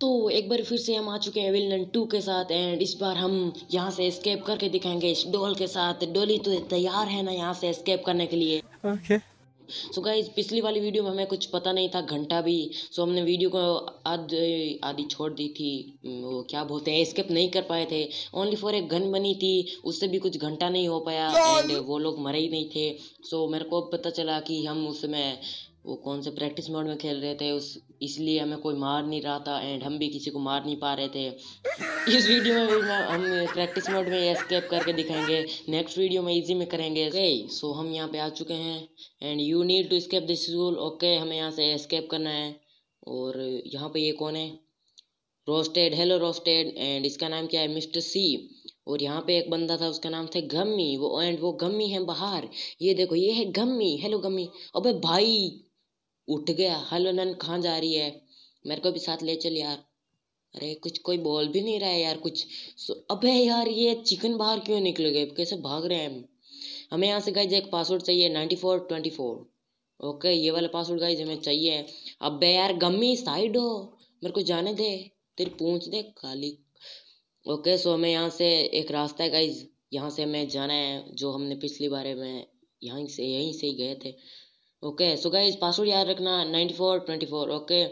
तो एक बार फिर से हम आ चुके हैं विलन टू के साथ एंड इस बार हम यहाँ से एस्केप करके दिखाएँगे इस डोल के साथ। डोली तो तैयार है ना यहाँ से एस्केप करने के लिए। ओके सो गाइज़ पिछली वाली वीडियो में हमें कुछ पता नहीं था घंटा भी। सो हमने वीडियो को आध आधी छोड़ दी थी। वो क्या बोलते हैं एस्केप नहीं कर पाए थे। ओनली फॉर एक गन बनी थी उससे भी कुछ घंटा नहीं हो पाया। एंड वो लोग मरे ही नहीं थे। सो मेरे को पता चला कि हम उसमें वो कौन से प्रैक्टिस मोड में खेल रहे थे, उस, इसलिए हमें कोई मार नहीं रहा था एंड हम भी किसी को मार नहीं पा रहे थे। इस वीडियो में भी हम प्रैक्टिस मोड में एस्केप करके दिखाएँगे नेक्स्ट वीडियो में इजी में करेंगे। ओके सो हम यहाँ पे आ चुके हैं and you need to escape this rule okay हमें यहाँ से एस्केप करना है। और यहाँ पे ये कौन है? रोस्टेड हेलो रोस्टेड एंड इसका नाम क्या है? मिस्टर सी और यहाँ पे एक बंदा था, उसका नाम था गम्मी वो एंड वो गम्मी है बाहर। ये देखो, ये है गम्मी हेलो गम्मी अबे भाई उठ गया, हेलो नन कहाँ जा रही है? मेरे को भी साथ ले चल यार। अरे, कुछ कोई बोल भी नहीं रहा है यार, कुछ अबे यार, ये चिकन बाहर क्यों निकल गए? कैसे भाग रहे हैं हमें? यहाँ से गाइज़ एक पासवर्ड चाहिए ninety four twenty four okay ये वाला पासवर्ड गाइज़ हमें चाहिए। अबे यार, गम्मी साइड हो। मेरे को जाने दे। तेरी पूछ दे खाली। ओके सो हमें यहाँ से एक रास्ता है गाइज़ यहाँ से हमें जाना है, जो हमने पिछली बारे में, यहीं से यहीं से ही गए थे। ओके सो गाइस पासवर्ड याद रखना ninety four twenty four okay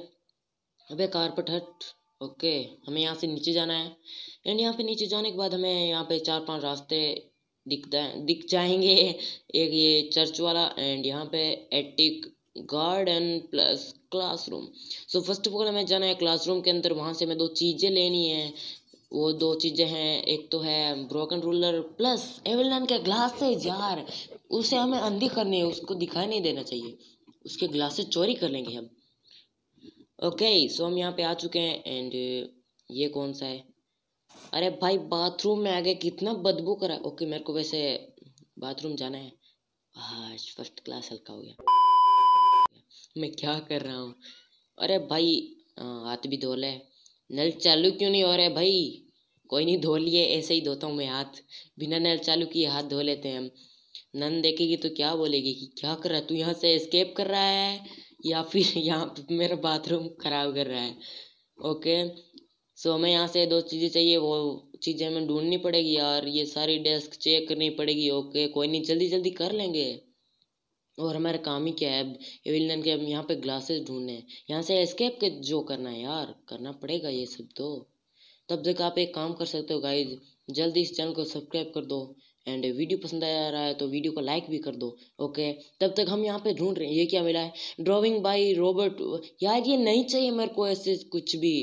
अबे कारपेट हट ओके हमें यहाँ से नीचे जाना है। एंड यहाँ पे नीचे जाने के बाद हमें यहाँ पे चार पाँच रास्ते दिखता है, दिख जाएँगे। एक ये चर्च वाला एंड यहाँ पे attic garden plus classroom so first of all हमें जाना है क्लासरूम के अंदर, वहाँ से हमें दो चीज़ें लेनी है। वो दो चीज़ें हैं, एक तो है ब्रोकन रूलर प्लस एवलनन के ग्लासेज यार। उसे हमें अंधी करनी है, उसको दिखाई नहीं देना चाहिए। उसके ग्लासेस चोरी कर लेंगे हम। ओके सो हम यहाँ पे आ चुके हैं एंड ये कौन सा है? अरे भाई बाथरूम में आगे कितना बदबू करा। ओके मेरे को वैसे बाथरूम जाना है। आज फ़र्स्ट क्लास हल्का हो गया। मैं क्या कर रहा हूँ? अरे भाई हाथ भी धो ले। नल चालू क्यों नहीं हो रहा है भाई? कोई नहीं, धो लिए, ऐसे ही धोता हूँ मैं हाथ। बिना नल चालू किए हाथ धो लेते हैं हम। नन देखेगी तो क्या बोलेगी कि क्या कर रहा है? तू यहाँ से एस्केप कर रहा है या फिर यहाँ मेरा बाथरूम खराब कर रहा है? ओके सो हमें यहाँ से दो चीज़ें चाहिए। वो चीज़ें हमें ढूंढनी पड़ेगी यार। ये सारी डेस्क चेक करनी पड़ेगी। ओके कोई नहीं जल्दी जल्दी कर लेंगे। और हमारा काम ही क्या है? विलन के हम यहाँ पे ग्लासेस ढूँढने हैं। यहाँ से एस्केप के जो करना है यार। करना पड़ेगा ये सब तो। तब तक आप एक काम कर सकते हो गाइज़ जल्दी इस चैनल को सब्सक्राइब कर दो एंड वीडियो पसंद आ रहा है तो वीडियो को लाइक भी कर दो ओके तब तक हम यहाँ पे ढूंढ रहे हैं, ये क्या मिला है? ड्राइंग बाय रॉबर्ट यार, ये नहीं चाहिए मेरे को ऐसे कुछ भी.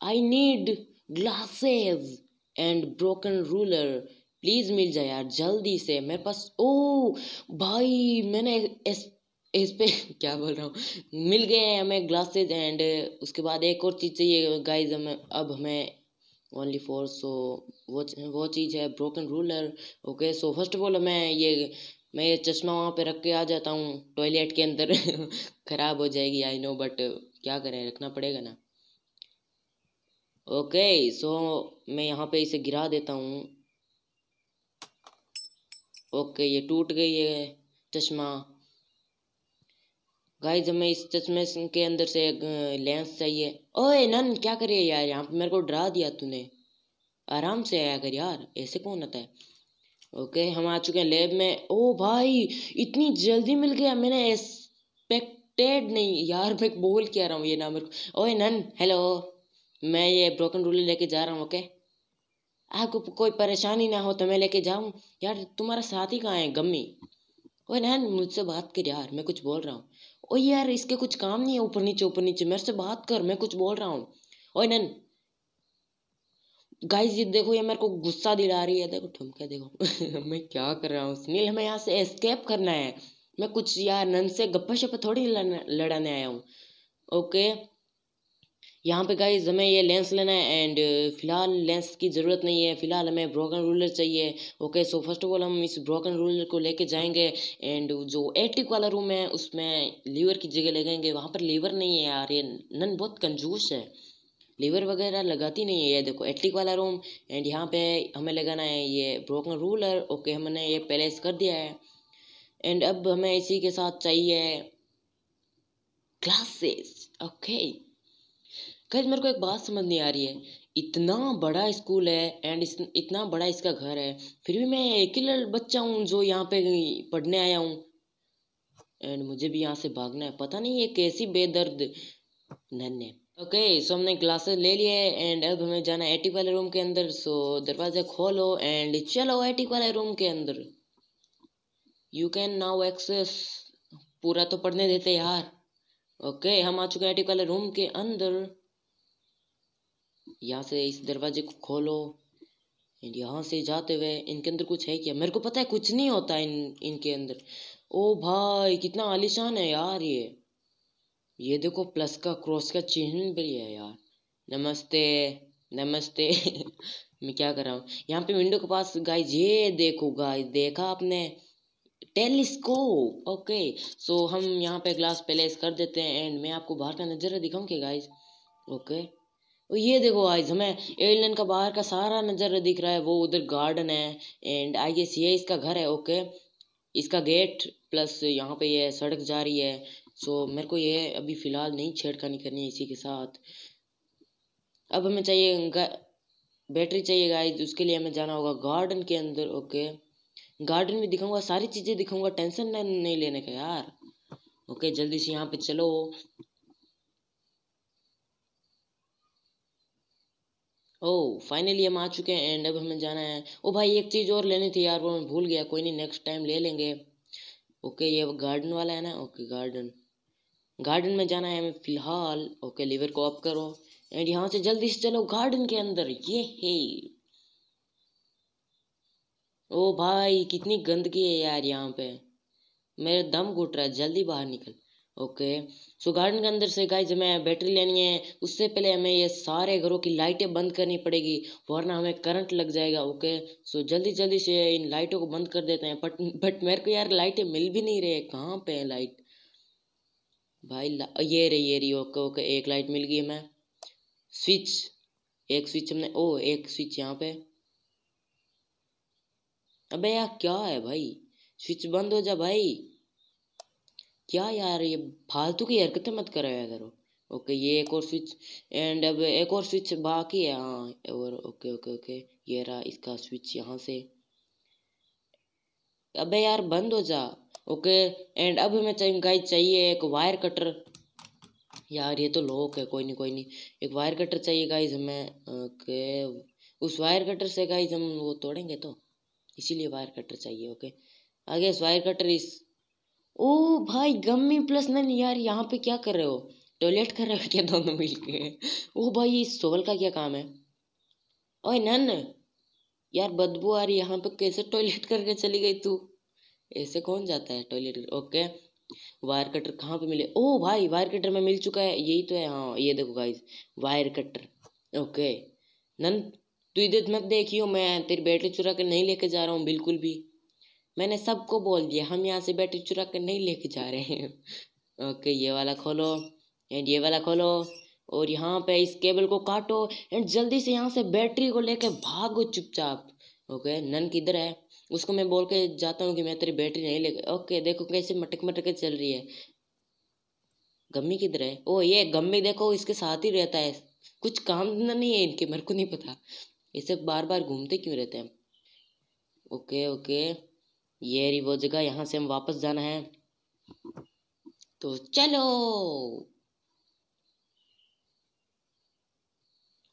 I need glasses and broken ruler please मिल जाए यार, जल्दी से. मेरे पास ओ भाई, मैंने इस इस पे, क्या बोल रहा हूँ, मिल गए हैं हमें ग्लासेज एंड उसके बाद एक और चीज़ चाहिए गाइज़ हमें, अब हमें ओनली फोर सो वो वो चीज़ है broken ruler okay so first of all मैं ये मैं ये चश्मा वहाँ पे रख के आ जाता हूँ टॉयलेट के अंदर, ख़राब हो जाएगी आई नो बट क्या करें, रखना पड़ेगा ना। ओके सो मैं यहाँ पे इसे गिरा देता हूँ। ओके ये टूट गई है चश्मा। गाइज़ हमें इस चश्मे के अंदर से एक लेंस चाहिए। ओए नन क्या करे यार? यहाँ पे मेरे को डरा दिया तूने। आराम से आया कर यार, ऐसे कौन आता है? ओके, हम आ चुके हैं लैब में। ओ भाई, इतनी जल्दी मिल गया। मैंने एक्सपेक्टेड नहीं, यार, मैं बोल क्या रहा हूँ ये नाम मेरे को? ओए नन हेलो मैं ये ब्रोकन रूलर लेके जा रहा हूँ ओके आपको कोई परेशानी ना हो तो मैं लेके जाऊँ। यार, तुम्हारा साथी कहाँ है, गम्मी? ओए नन मुझसे बात कर यार, मैं कुछ बोल रहा हूँ। ओ यार, इसके कुछ काम नहीं है ऊपर नीचे ऊपर नीचे। मेरे से बात कर, मैं कुछ बोल रहा हूँ। ओ नन गाइस ये देखो, ये मेरे को गुस्सा दिला रही है। देखो, ठुमके देखो। मैं क्या कर रहा हूँ? सुनील, हमें यहाँ से एस्केप करना है। मैं कुछ यार नन से गप्पा शप्पा थोड़ी लड़ाने आया हूँ। ओके यहाँ पे गाइज़ हमें ये लेंस लेना है एंड फ़िलहाल लेंस की ज़रूरत नहीं है। फ़िलहाल हमें ब्रोकन रूलर चाहिए। Okay so first of all हम इस ब्रोकन रूलर को लेके जाएँगे एंड जो एटिक वाला रूम है, उसमें लीवर की जगह लगेंगे वहाँ पर लीवर नहीं है यार, ये नन बहुत कंजूस है। लीवर वगैरह लगाती नहीं है। ये देखो एटिक वाला रूम एंड यहाँ पे हमें लगाना है ये ब्रोकन रूलर ओके हमने ये पैलेस कर दिया है। एंड अब हमें इसी के साथ चाहिए ग्लासेस ओके गाइज़ मेरे को एक बात समझ नहीं आ रही है। इतना बड़ा स्कूल है एंड इस, इतना बड़ा इसका घर है फिर भी मैं ही बच्चा हूँ जो यहाँ पे पढ़ने आया हूँ। एंड मुझे भी यहाँ से भागना है। पता नहीं ये कैसी बेदर्द नन्हे। ओके सो हमने क्लासेस ले लिए एंड अब हमें जाना है एटिक वाले रूम के अंदर। सो दरवाज़ा खोलो एंड चलो एटिक वाले रूम के अंदर। यू कैन नाउ एक्सेस पूरा तो पढ़ने देते यार। ओके हम आ चुके हैं एटिक वाले रूम के अंदर। यहाँ से इस दरवाजे को खोलो एंड यहाँ से जाते हुए इनके अंदर कुछ है क्या? मेरे को पता है कुछ नहीं होता इन, इनके अंदर। ओ भाई, कितना आलिशान है यार ये। ये देखो प्लस का क्रॉस का चिन्ह भी है यार। नमस्ते नमस्ते। मैं क्या कर रहा हूँ? यहाँ पे विंडो के पास गाइज़ ये देखो गाइज़ देखा आपने? टेलीस्कोप ओके सो हम यहाँ पे ग्लास प्लेस कर देते हैं एंड मैं आपको बाहर का नज़ारा दिखाऊँ क्या गाइज़ ओके ये देखो गाइज़ हमें एलियन का बाहर का सारा नज़र दिख रहा है, वो उधर गार्डन है एंड आई गेस ये इसका घर है ओके इसका गेट प्लस यहाँ पे ये सड़क जा रही है सो मेरे को ये अभी फ़िलहाल नहीं छेड़खानी करनी है इसी के साथ। अब हमें चाहिए बैटरी चाहिए गाइस उसके लिए हमें जाना होगा गार्डन के अंदर ओके गार्डन में दिखाऊँगा, सारी चीज़ें दिखाऊँगा टेंशन नहीं लेने का यार। ओके जल्दी से यहाँ पे चलो। ओ फाइनली हम आ चुके हैं एंड अब हमें जाना है। ओ भाई, एक चीज़ और लेनी थी यार, वो मैं भूल गया, कोई नहीं नेक्स्ट टाइम ले लेंगे। ओके ये गार्डन वाला है ना? ओके गार्डन गार्डन में जाना है हमें फ़िलहाल। ओके लीवर को अप करो। एंड यहाँ से जल्दी से चलो गार्डन के अंदर। ये है। ओ भाई, कितनी गंदगी है यार यहाँ पे। मेरे दम घुट रहा है, जल्दी बाहर निकल। ओके सो गार्डन के अंदर से गाइज़ हमें बैटरी लेनी है। उससे पहले हमें ये सारे घरों की लाइटें बंद करनी पड़ेगी वरना हमें करंट लग जाएगा ओके सो जल्दी जल्दी से इन लाइटों को बंद कर देते हैं। बट बट मेरे को यार लाइटें मिल भी नहीं रहे कहाँ पे है लाइट भाई ला, ये रही ये रही ओके ओके एक लाइट मिल गई हमें। स्विच एक स्विच हमने ओ एक स्विच यहाँ पे। अबे यार क्या है भाई? स्विच बंद हो जा भाई। क्या यार ये फालतू की हरकतें मत कराया करो ओके, ये एक और स्विच, एंड अब एक और स्विच बाकी है। हाँ और ओके ओके ओके। ये रहा इसका स्विच यहाँ से। अबे यार बंद हो जा। ओके, एंड अब हमें चाहिए चाहिए एक वायर कटर यार ये तो लॉक है, कोई नहीं कोई नहीं। एक वायर कटर चाहिए गाइस हमें। ओके, उस वायर कटर से गाइस हम वो तोड़ेंगे तो। इसीलिए वायर कटर चाहिए, ओके। आगे इस वायर कटर इस ओ भाई गम्मी प्लस नन यार यहाँ पे क्या कर रहे हो? टॉयलेट कर रहे हो क्या दोनों मिल के ओ भाई, इस सोवल का क्या काम है? ओए नन, यार बदबू आ रही यहाँ पे कैसे टॉयलेट करके चली गई तू? ऐसे कौन जाता है टॉयलेट ओके वायर कटर कहाँ पे मिले? ओ भाई वायर कटर में मिल चुका है, यही तो है हाँ ये देखो guys wire cutter okay none, तू इधर मत देखियो, मैं तेरी बैटरी चुरा कर नहीं लेके जा रहा हूँ, बिल्कुल भी। मैंने सबको बोल दिया, हम यहाँ से बैटरी चुरा कर नहीं लेके जा रहे हैं। ओके, ये वाला खोलो, एंड ये वाला खोलो, और यहाँ पे इस केबल को काटो, एंड जल्दी से यहाँ से बैटरी को लेके भागो चुपचाप। ओके, नन किधर है? उसको मैं बोल के जाता हूँ कि मैं तेरी बैटरी नहीं ले ओके, देखो कैसे मटक मटक चल रही है। गम्मी किधर है? ओ, ये गम्मी देखो, इसके साथ ही रहता है। कुछ काम नहीं है इनके, मेरे को नहीं पता। इसे बार बार घूमते क्यों रहते हैं? Okay okay. ये रही वो जगह यहाँ से हम वापस जाना है। तो चलो।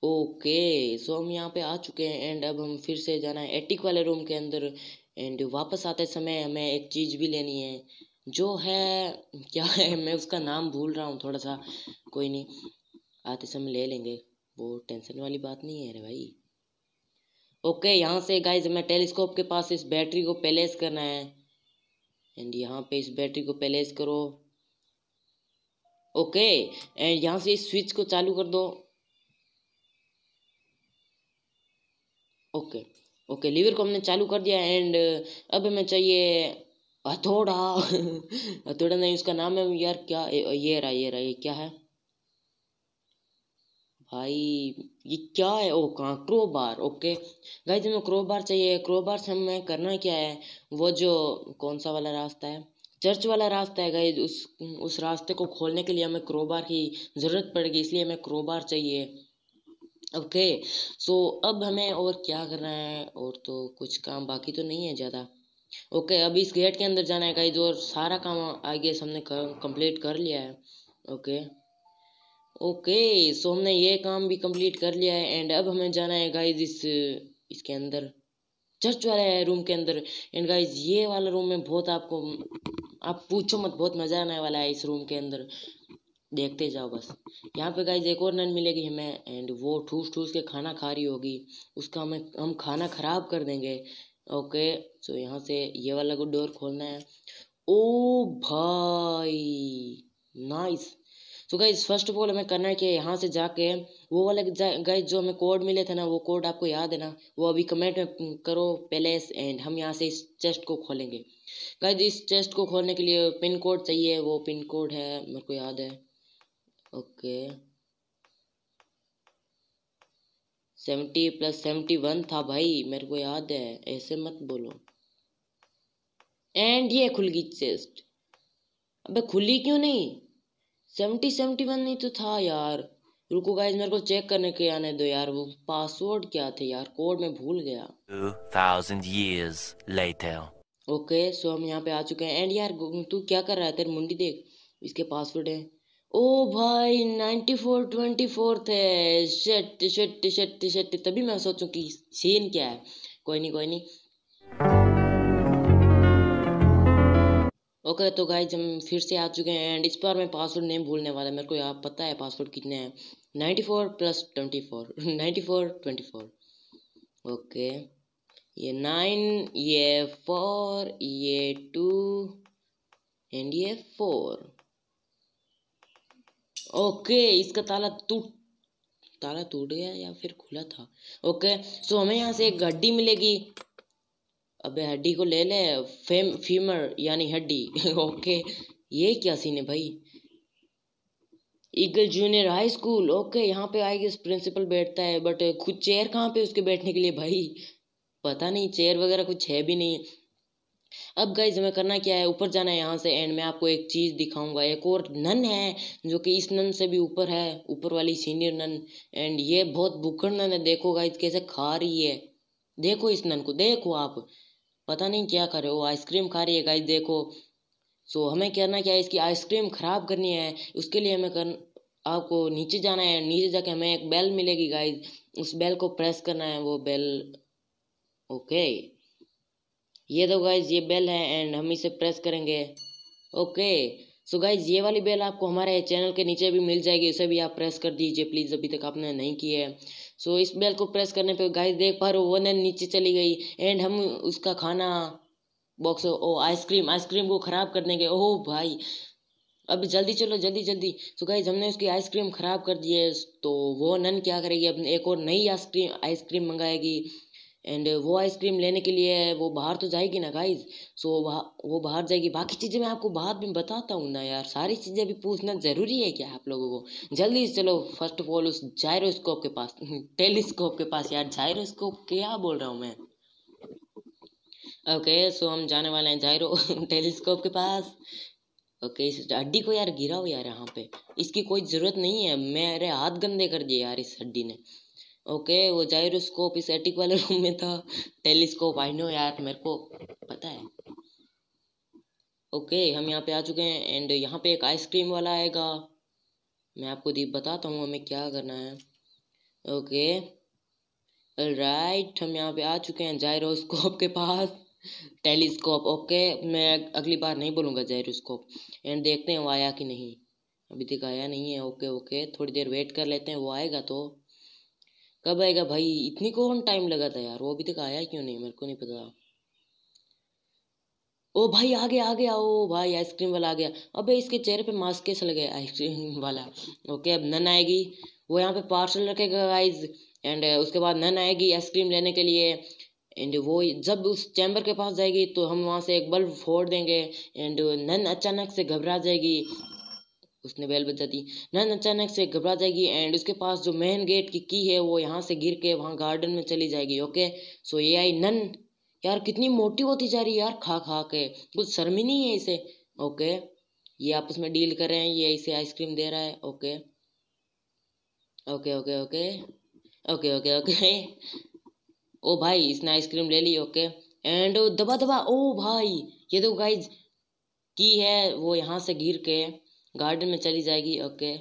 ओके सो हम यहाँ पे आ चुके हैं एंड अब हम फिर से जाना है एटिक वाले रूम के अंदर। एंड वापस आते समय हमें एक चीज़ भी लेनी है, जो है, क्या है, मैं उसका नाम भूल रहा हूँ थोड़ा सा। कोई नहीं, आते समय ले लेंगे। वो टेंशन वाली बात नहीं है रे भाई। ओके, यहाँ से गाइज़ हमें टेलीस्कोप के पास इस बैटरी को प्लेस करना है। एंड यहाँ पे इस बैटरी को प्लेस करो। ओके एंड यहाँ से इस स्विच को चालू कर दो। ओके ओके लीवर को हमने चालू कर दिया। एंड अब हमें चाहिए हथौड़ा। हथौड़ा नहीं, उसका नाम है यार क्या? ये रहा ये रहा, ये क्या है? भाई ये क्या है? ओ कहाँ? Crowbar, okay. गाइस, हमें क्रोबार चाहिए। क्रोबार से हमें करना क्या है? वो जो, कौन सा वाला रास्ता है? चर्च वाला रास्ता है गाइज़ उस उस रास्ते को खोलने के लिए हमें क्रोबार की ज़रूरत पड़ेगी, इसलिए हमें क्रोबार चाहिए। ओके, सो अब हमें और क्या करना है? और तो कुछ काम बाकी तो नहीं है ज़्यादा। ओके, अब इस गेट के अंदर जाना है गाइज़ और सारा काम आगे हमने कंप्लीट कर लिया है। ओके। ओके, सो हमने ये काम भी कंप्लीट कर लिया है एंड अब हमें जाना है गाइज़ इस, इसके अंदर चर्च वाला है रूम के अंदर। एंड गाइज़ ये वाला रूम में बहुत आपको, आप पूछो मत, बहुत मज़ा आने वाला है इस रूम के अंदर। देखते जाओ बस। यहाँ पे गाइज़ एक और नन मिलेगी हमें एंड वो ठूस ठूस के खाना खा रही होगी। उसका हमें, हम खाना ख़राब कर देंगे। ओके सो यहाँ से ये वाला को डोर खोलना है। ओ भाई nice so guys first of all हमें करना है कि यहाँ से जाके वो वाले गाइज़ जो हमें कोड मिले थे ना, वो कोड आपको याद है ना, वो अभी कमेंट में करो पैलेस एंड हम यहाँ से इस चेस्ट को खोलेंगे। गाइज़ इस चेस्ट को खोलने के लिए पिन कोड चाहिए, वो पिन कोड है, मेरे को याद है। Okay seventy plus seventy one था भाई, मेरे को याद है, ऐसे मत बोलो। एंड ये खुल गई चेस्ट अबे खुली क्यों नहीं? सेवेंटी सेवेंटी वन नहीं तो था यार। रुको गाइस मेरे को चेक करने के आने दो यार। वो पासवर्ड क्या थे यार? कोड में भूल गया। 2000 years later. ओके सो हम यहाँ पे आ चुके हैं। एंड यार तू क्या कर रहा है? तेरी मुंडी देख। इसके पासवर्ड है। ओ भाई नाइन्टी फोर ट्वेंटी फोर थे। शट शट शट शट तभी मैं सोचूं कि सीन क्या है। कोई नहीं कोई नहीं। ओके okay, तो गाइज़ हम फिर से आ चुके हैं एंड इस बार मैं पासवर्ड नहीं भूलने वाला मेरे को यहाँ पता है पासवर्ड कितने हैं? Ninety four plus twenty four ninety four twenty four okay ये नाइन ये फोर ये टू एंड ये फोर ओके इसका ताला टूट ताला टूट गया या फिर खुला था? ओके सो हमें यहाँ से एक गड्डी मिलेगी। अबे हड्डी को ले ले फेम फीमर यानी हड्डी। ओके, ये क्या सीन है भाई? Eagle Junior High School okay, यहाँ पे आएगी प्रिंसिपल बैठता है बट खुद चेयर कहाँ पे उसके बैठने के लिए भाई? पता नहीं चेयर वगैरह कुछ है भी नहीं। अब गाइज़ हमें करना क्या है? ऊपर जाना है यहाँ से एंड मैं आपको एक चीज़ दिखाऊँगा। एक और नन है, जो कि इस नन से भी ऊपर है, ऊपर वाली सीनियर नन। एंड ये बहुत भूखड़ नन है, देखो गाइज़ कैसे खा रही है। देखो इस नन को, देखो आप। पता नहीं क्या कर रहे हो आइसक्रीम खा रही है गाइज़ देखो। सो हमें करना क्या है, इसकी आइसक्रीम ख़राब करनी है, उसके लिए हमें कर, आपको नीचे जाना है, नीचे जाके हमें एक बेल मिलेगी गाइज़ उस बेल को प्रेस करना है, वो बेल ओके ये दो गाइज़ ये बेल है एंड हम इसे प्रेस करेंगे। ओके सो गाइज़ ये वाली बेल आपको हमारे चैनल के नीचे भी मिल जाएगी, उसे भी आप प्रेस कर दीजिए प्लीज़ अभी तक आपने नहीं किया है। सो इस बेल को प्रेस करने पे गाइस देख पा रहे हो वो नीचे चली गई। एंड हम उसका खाना बॉक्स ओ आइसक्रीम आइसक्रीम को ख़राब कर देंगे ओह भाई। अभी जल्दी चलो, जल्दी जल्दी। सो गाइज़ हमने उसकी आइसक्रीम ख़राब कर दी है। तो वो नन क्या करेगी? अपने एक और नई आइसक्रीम आइसक्रीम मंगाएगी। एंड वो आइसक्रीम लेने के लिए वो बाहर तो जाएगी ना गाइज़ सो वो बाहर जाएगी. बाकी चीज़ें मैं आपको बाद में बताता हूँ ना यार. सारी चीज़ें भी पूछना ज़रूरी है क्या आप लोगों को? जल्दी चलो फ़र्स्ट ऑफ़ ऑल उस जायरोस्कोप के पास टेलीस्कोप के पास यार. जायरोस्कोप क्या बोल रहा हूँ मैं? ओके okay, सो so हम जाने वाले हैं जायरो टेलीस्कोप के पास. ओके इस हड्डी को यार गिराओ यार यहाँ पे. इसकी कोई ज़रूरत नहीं है. मेरे हाथ गंदे कर दिए यार इस हड्डी ने. ओके, वो जायरोस्कोप इस एटिक वाले रूम में था। टेलीस्कोप आई नो यार, मेरे को पता है। ओके, हम यहाँ पे आ चुके हैं एंड यहाँ पे एक आइसक्रीम वाला आएगा। मैं आपको दीप बताता हूँ, हमें क्या करना है। ओके राइट हम यहाँ पे आ चुके हैं जायरोस्कोप के पास। टेलीस्कोप, ओके, मैं अगली बार नहीं बोलूँगा जायरोस्कोप। एंड देखते हैं वो आया कि नहीं। अभी तक आया नहीं है, ओके ओके, थोड़ी देर वेट कर लेते हैं, वो आएगा तो। कब आएगा भाई? इतनी कौन टाइम लगा था यार? वो अभी तक आया क्यों नहीं? मेरे को नहीं पता। ओ भाई आ गया आ गया ओ भाई आइसक्रीम वाला आ गया। अबे, इसके चेहरे पे मास्क कैसे लगे? आइसक्रीम वाला। ओके अब नन आएगी। वो यहाँ पे पार्सल रखेगा गाइज़ एंड उसके बाद नन आएगी आइसक्रीम लेने के लिए। एंड वो जब उस चैम्बर के पास जाएगी तो हम वहाँ से एक बल्ब फोड़ देंगे। एंड नन अचानक से घबरा जाएगी। उसने बेल बजा दी। नन अचानक से घबरा जाएगी एंड उसके पास जो मेन गेट की की है, वो यहाँ से गिर के वहाँ गार्डन में चली जाएगी ओके सो ये आई नन यार, कितनी मोटी होती जा रही है यार, खा खा के। कुछ शर्म ही नहीं है इसे ओके ये आपस में डील कर रहे हैं, ये इसे आइसक्रीम दे रहा है okay okay okay okay okay okay okay ओ भाई, इसने आइसक्रीम ले ली ओके एंड दबा दबा, ओ भाई, ये तो गाइज़ की है, वो यहाँ से गिर के गार्डन में चली जाएगी, ओके।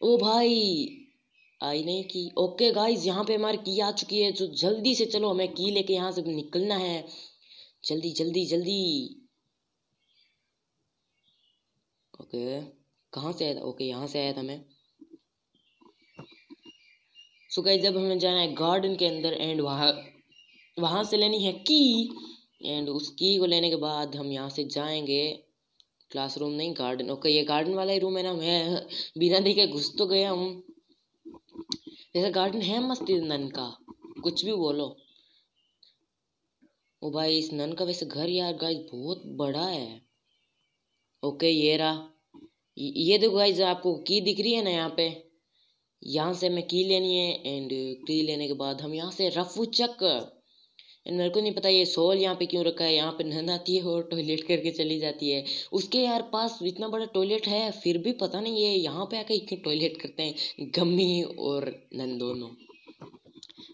ओ भाई, आई नहीं की। ओके गाइज़ यहाँ पे हमारी की आ चुकी है तो जल्दी से चलो, हमें की लेके यहाँ से निकलना है। जल्दी जल्दी जल्दी। ओके, कहाँ से आया था? ओके, यहाँ से आया था मैं। सो गाइज़ जब हमें जाना है गार्डन के अंदर एंड वहाँ वहाँ से लेनी है की एंड उस की को लेने के बाद हम यहाँ से जाएँगे। क्लासरूम नहीं गार्डन ओके ये गार्डन वाला ही रूम है ना, मैं बिना देखे घुस तो गया हूँ। जैसे गार्डन है मस्त नन का, कुछ भी बोलो। ओ भाई, इस नन का वैसे घर यार गाइस बहुत बड़ा है। ओके ये रहा। ये देखो गाइस आपको की दिख रही है ना यहाँ पे? यहाँ से हमें की लेनी है एंड की लेने के बाद हम यहाँ से रफू चक। एंड मेरे को नहीं पता ये सोल यहाँ पे क्यों रखा है, यहाँ पे नन आती है और टॉयलेट करके चली जाती है। उसके यार पास इतना बड़ा टॉयलेट है, फिर भी पता नहीं ये यहाँ पे आके क्यों टॉयलेट करते हैं, गम्मी और नन दोनों।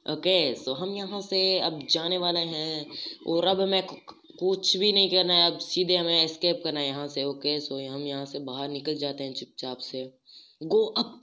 ओके सो हम यहाँ से अब जाने वाले हैं और अब हमें कुछ भी नहीं करना है, अब सीधे हमें एस्केप करना है यहाँ से। ओके सो हम यहाँ से बाहर निकल जाते हैं चुपचाप से। Go up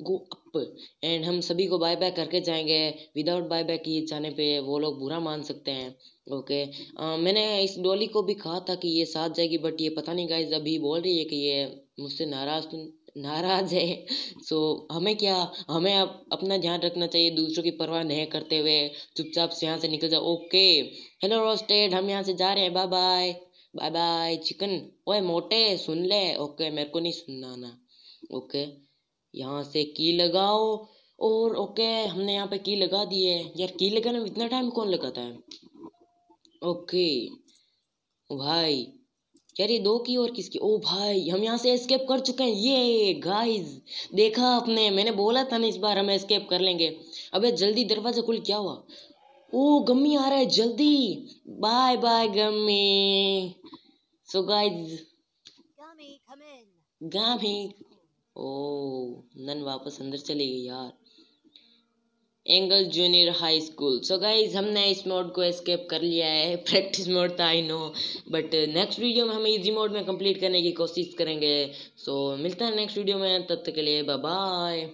go up and हम सभी को बाय बाय करके जाएँगे. विदाउट बाय बाय किए जाने पे वो लोग बुरा मान सकते हैं. ओके आ, मैंने इस डोली को भी कहा था कि ये साथ जाएगी बट ये पता नहीं गाइज़ अभी बोल रही है कि ये मुझसे नाराज़ तो नाराज़ है. सो so, हमें क्या हमें अब अपना ध्यान रखना चाहिए दूसरों की परवाह नहीं करते हुए. चुपचाप से यहाँ से निकल जाओ. ओके हेलो रोस्टेड हम यहाँ से जा रहे हैं. Bye bye bye bye chicken ओए मोटे सुन ले. ओके मेरे को नहीं सुनना ना. ओके यहाँ से की लगाओ। और ओके हमने यहाँ पे की लगा दी है। यार की लगाने में इतना टाइम कौन लगाता है? ओके। भाई यार ये दो की और किसकी? ओ भाई हम यहाँ से एस्केप कर चुके हैं। ये गाइस देखा आपने? मैंने बोला था ना इस बार हम एस्केप कर लेंगे। अबे जल्दी दरवाज़ा खुल क्या हुआ? ओ गम्मी आ रहा है जल्दी। Bye bye gummy. So guys gummy ओ नन वापस अंदर चली गई यार। Angle junior high school so guys हमने इस मोड को एस्केप कर लिया है। प्रैक्टिस मोड था I know but next video में हम इजी मोड में कंप्लीट करने की कोशिश करेंगे। सो so, मिलता है नेक्स्ट वीडियो में। तब तक के लिए बाय बाय